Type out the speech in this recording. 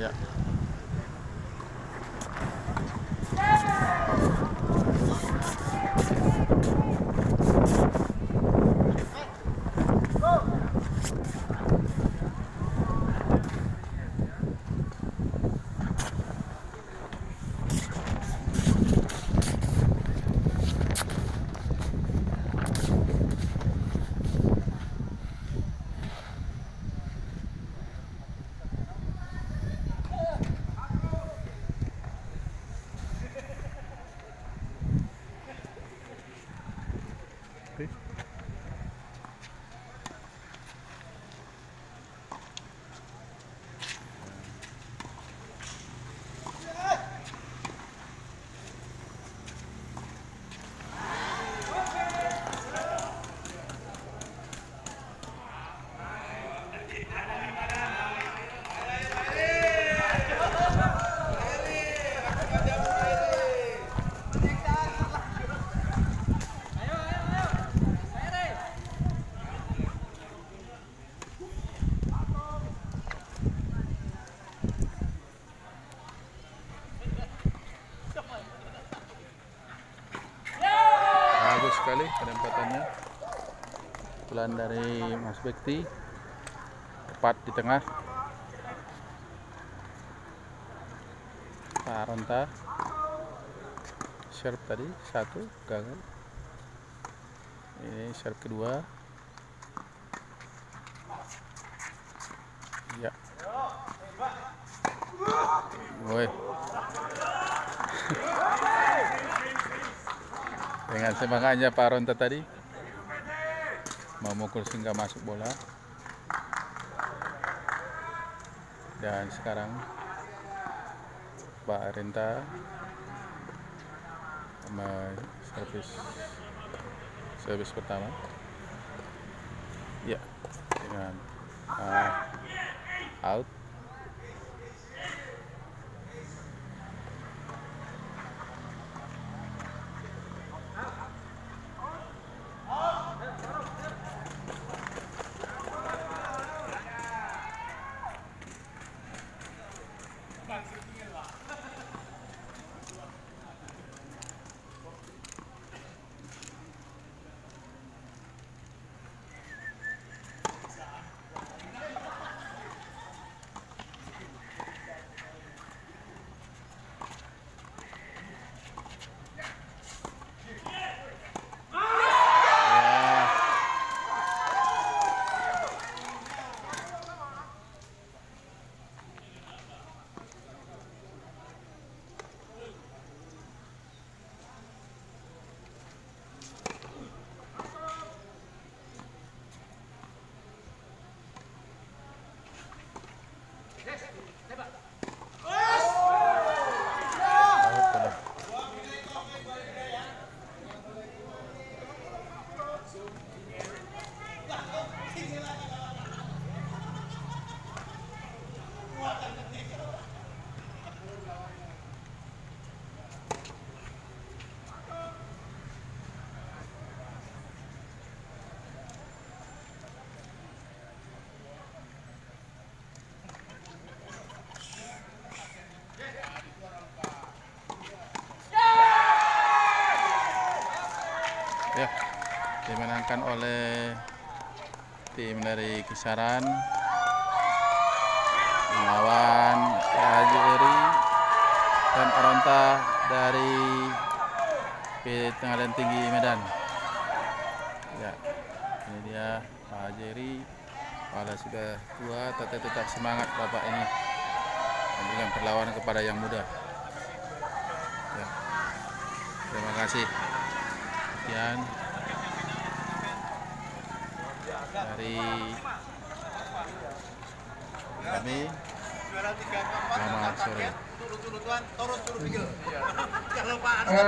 Yeah. Sekali penempatannya pukulan dari Mas Bekti tepat di tengah. Pak Ronta serve tadi satu gagal. Ini serve kedua. Ya. Woi. Dengan semangatnya Pak Ronta tadi memukul sehingga masuk bola. Dan sekarang Pak Renta servis servis pertama. Ya, dengan uh. Out ya. Dimenangkan oleh tim dari kisaran. Melawan Haji Eri dan Aronta dari Pengadilan Tinggi Medan. Ya ini dia Pak Haji Eri. Walau sudah tua tapi tetap semangat Bapak ini. Memberikan perlawanan kepada yang muda. Ya. terima kasih sekian. Dari kami. Selamat sore